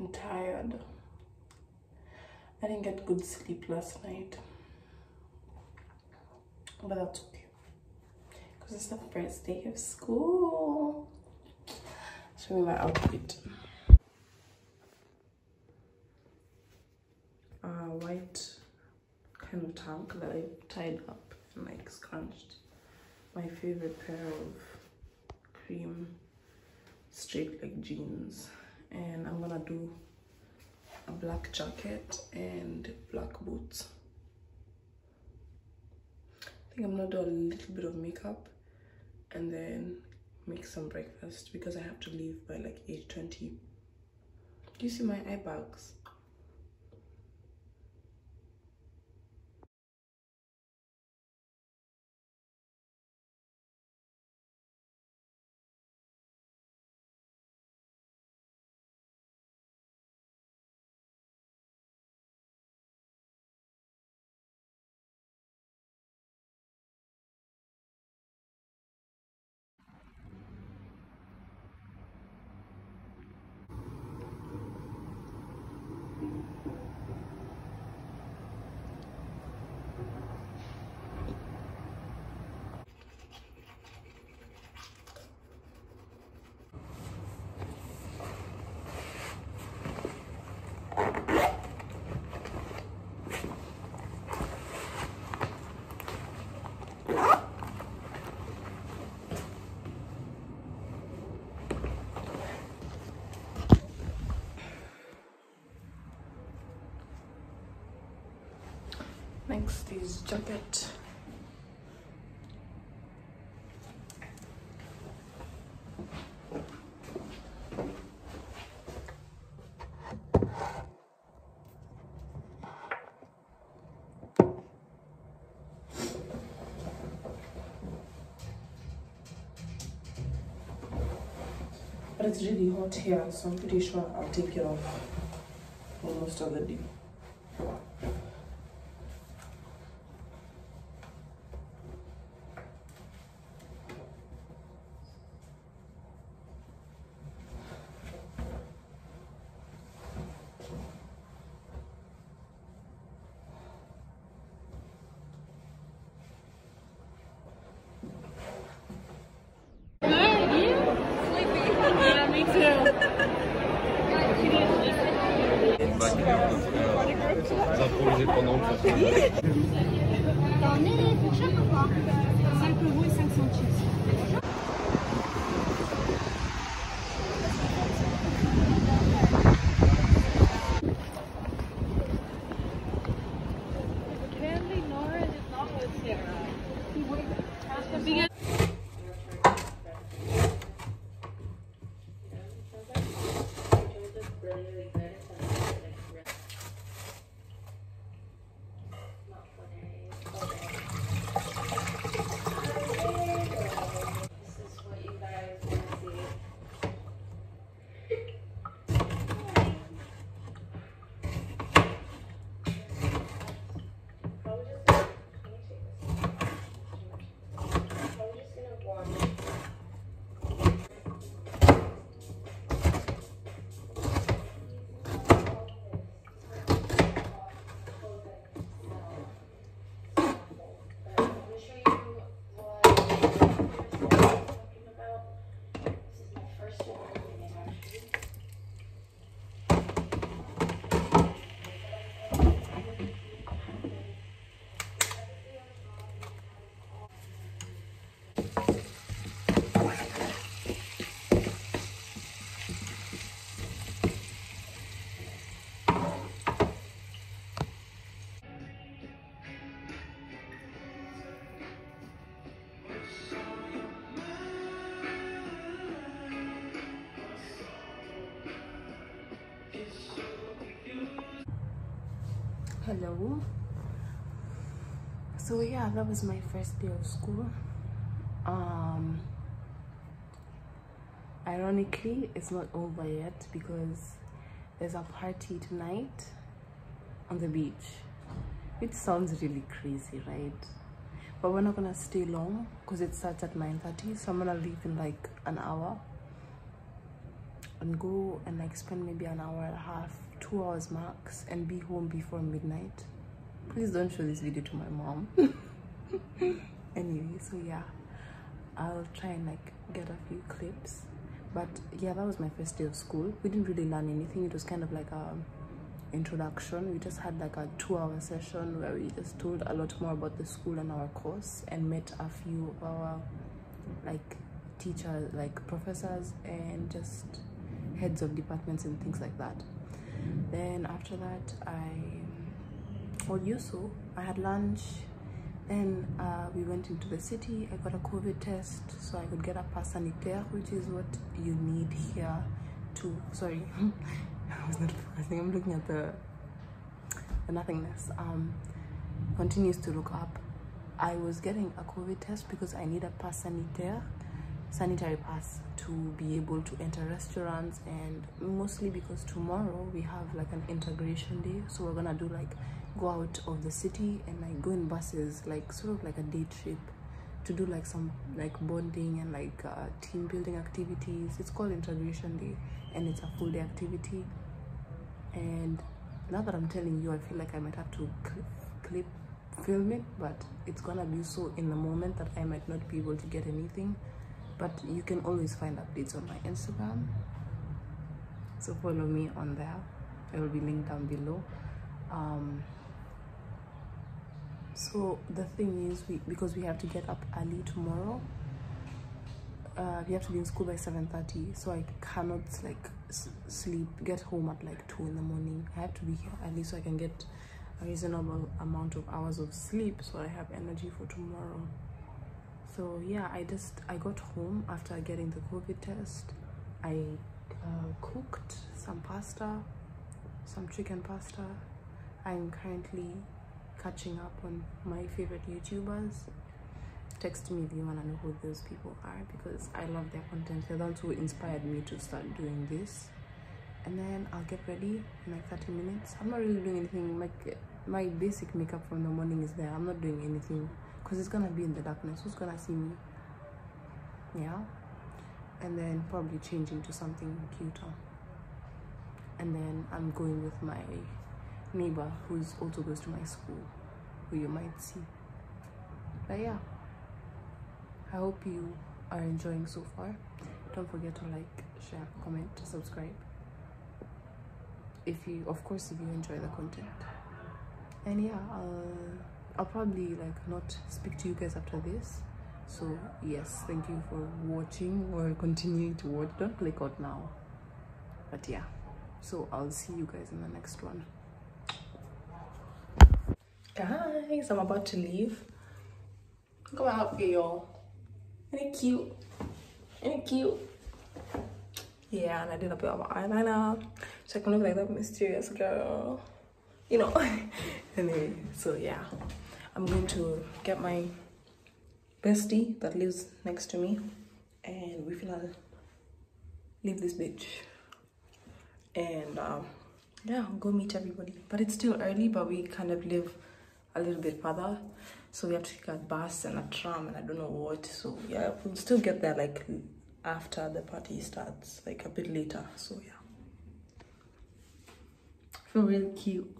I'm tired. I didn't get good sleep last night. But that's okay. Because it's the first day of school. Show me my outfit. Uh, white kind of tank that I tied up and like scrunched. My favorite pair of cream straight leg jeans. And I'm gonna do a black jacket and black boots. I think I'm gonna do a little bit of makeup and then make some breakfast because I have to leave by like 8.20. Do you see my eye bags? Next is jacket. But it's really hot here, so I'm pretty sure I'll take it off for most of the day. bac. Vous improvisez pendant le euros Apparently Nora did not Hello. So yeah, that was my first day of school. Um ironically it's not over yet because there's a party tonight on the beach. It sounds really crazy, right? But we're not gonna stay long because it starts at 9:30, so I'm gonna leave in like an hour. and go and like spend maybe an hour and a half two hours max and be home before midnight. Please don't show this video to my mom. Anyway so yeah. I'll try and like get a few clips. But yeah that was my first day of school. We didn't really learn anything. It was kind of like a introduction. We just had like a two hour session where we just told a lot more about the school and our course and met a few of our like teachers like professors and just heads of departments and things like that then after that i you so i had lunch. Then uh, we went into the city. I got a covid test so i could get a pass sanitaire which is what you need here to sorry i was not focusing. I'm looking at the the nothingness. Um continues to look up. I was getting a covid test because i need a pass sanitaire sanitary pass to be able to enter restaurants and mostly because tomorrow we have like an integration day. So we're gonna do like go out of the city and like go in buses like sort of like a day trip to do like some like bonding and like uh, team building activities. It's called integration day and it's a full day activity. And now that i'm telling you i feel like i might have to clip, clip film it but it's gonna be so in the moment that i might not be able to get anything but you can always find updates on my instagram. So follow me on there. It will be linked down below. Um so the thing is we because we have to get up early tomorrow uh, we have to be in school by 7:30 so i cannot like sleep get home at like 2 in the morning. I have to be here early so i can get a reasonable amount of hours of sleep so i have energy for tomorrow so yeah i just i got home after getting the covid test. I uh, cooked some pasta some chicken pasta. I'm currently catching up on my favorite youtubers. Text me if you want to know who those people are because i love their content. They're the ones who inspired me to start doing this. And then i'll get ready in like 30 minutes. I'm not really doing anything my my basic makeup from the morning is there. I'm not doing anything because it's gonna be in the darkness. Who's gonna see me? Yeah. And then probably changing to something cuter. And then i'm going with my neighbor who's also goes to my school who you might see. But yeah. I hope you are enjoying so far. Don't forget to like share comment subscribe. If you of course if you enjoy the content. And yeah i'll probably like not speak to you guys after this. So yes thank you for watching or continuing to watch. Don't click out now. But yeah. So i'll see you guys in the next one. Guys i'm about to leave. Look at my outfit y'all. It cute? It cute? Yeah and i did a bit of eyeliner so i can look like that mysterious girl. You know so yeah. I'm going to get my bestie that lives next to me and we finna leave this bitch. And um yeah go meet everybody. But it's still early but we kind of live a little bit further. So we have to take a bus and a tram and i don't know what. So yeah we'll still get there like after the party starts like a bit later. So yeah. Feel really cute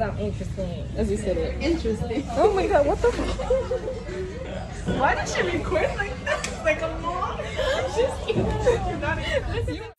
I'm interesting. As you said it. Interesting. oh my god what the fuck Why did she record like this? Like a mom? She's